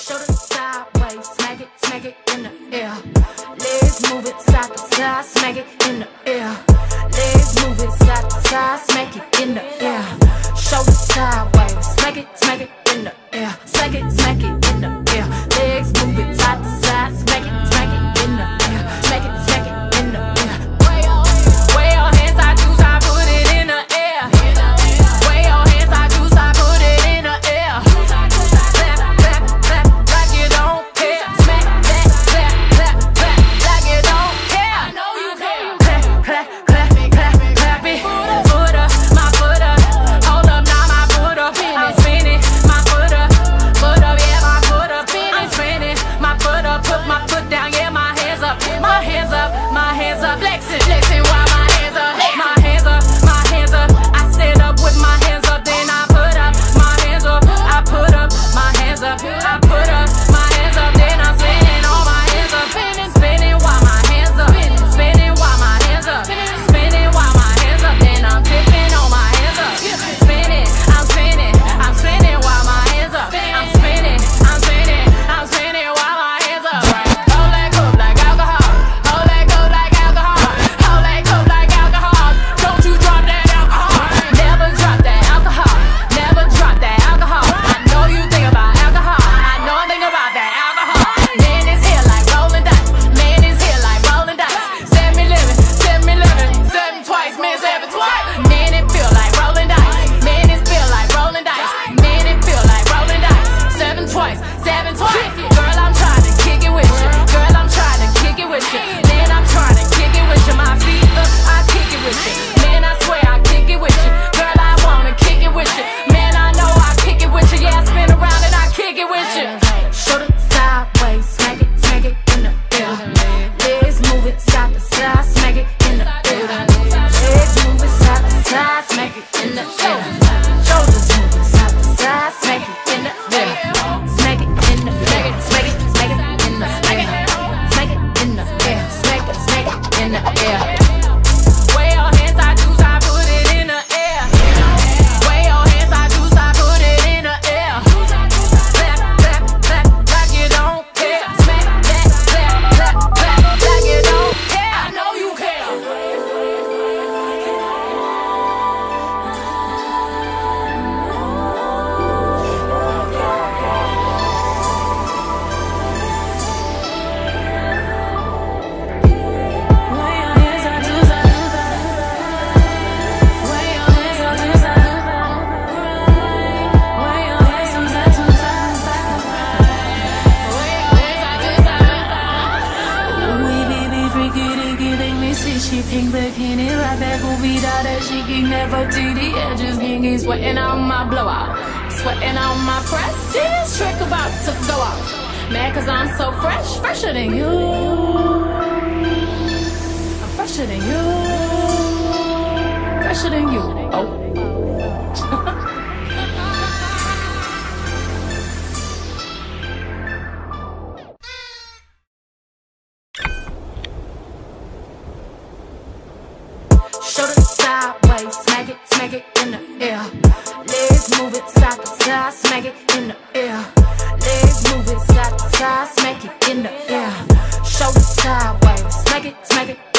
shoulder sideways, smack it, smack it in the air. Legs move it side to side, smack it in the air. Legs move it side to side, smack I pink bikini Like that groovy doll that? She can never TD Edges. Getting sweating on my blowout Sweating on my press. Trick about to go off. Man cause I'm so fresh Fresher than you. I'm fresher than you. Fresher than you. Oh. shoulder sideways, smack it, smack it in the air. Legs move it side to side, smack it in the air. Legs move it side to side, smack it in the air. Shoulder sideways, smack it, smack it.